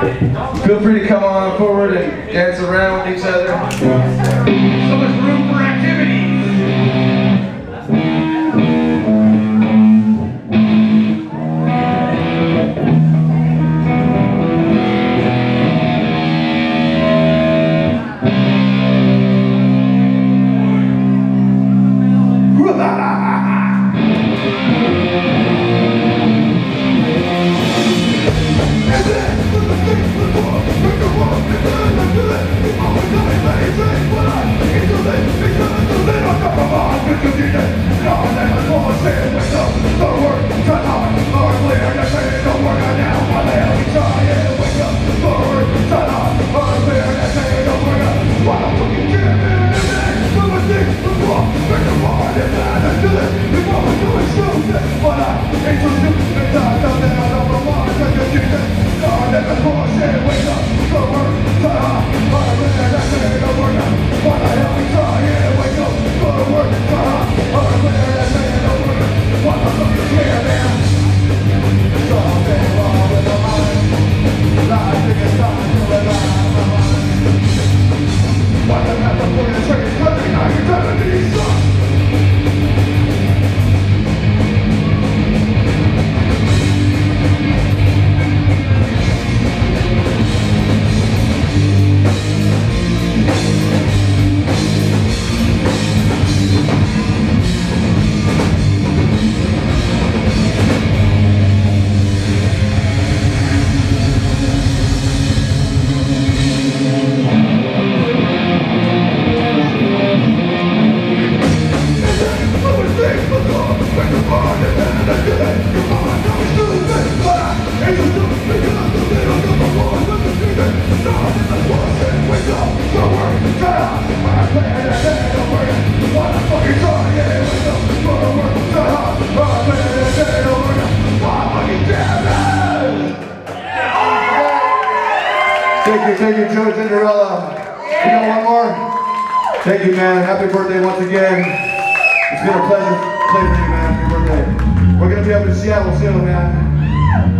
Feel free to come on forward and dance around with each other. So much room for the bullshit, wake up, the work, the hot, the red, I say the word, Thank you, thank you, Joe Cinderella. You got one more? Thank you, man. Happy birthday once again. It's been a pleasure playing with you, man. Happy birthday. We're gonna be up in Seattle soon, man.